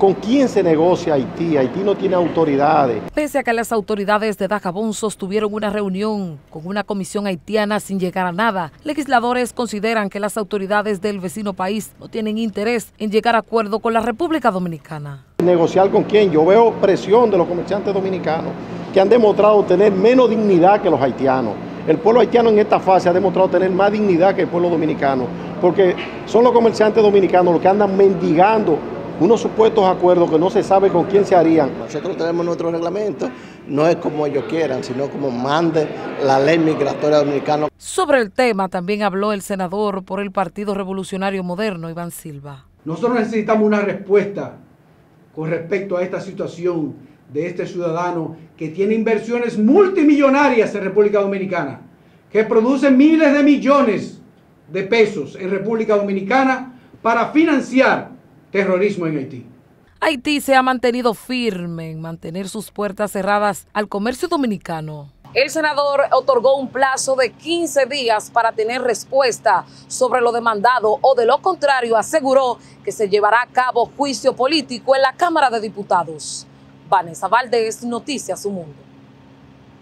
¿Con quién se negocia Haití? Haití no tiene autoridades. Pese a que las autoridades de Dajabón sostuvieron una reunión con una comisión haitiana sin llegar a nada, legisladores consideran que las autoridades del vecino país no tienen interés en llegar a acuerdo con la República Dominicana. ¿Negociar con quién? Yo veo presión de los comerciantes dominicanos que han demostrado tener menos dignidad que los haitianos. El pueblo haitiano en esta fase ha demostrado tener más dignidad que el pueblo dominicano, porque son los comerciantes dominicanos los que andan mendigando unos supuestos acuerdos que no se sabe con quién se harían. Nosotros tenemos nuestro reglamento, no es como ellos quieran, sino como mande la ley migratoria dominicana. Sobre el tema también habló el senador por el Partido Revolucionario Moderno, Iván Silva. Nosotros necesitamos una respuesta con respecto a esta situación de este ciudadano que tiene inversiones multimillonarias en República Dominicana, que produce miles de millones de pesos en República Dominicana para financiar terrorismo en Haití. Haití se ha mantenido firme en mantener sus puertas cerradas al comercio dominicano. El senador otorgó un plazo de 15 días para tener respuesta sobre lo demandado o de lo contrario aseguró que se llevará a cabo juicio político en la Cámara de Diputados. Vanessa Valdés, Noticias Su Mundo.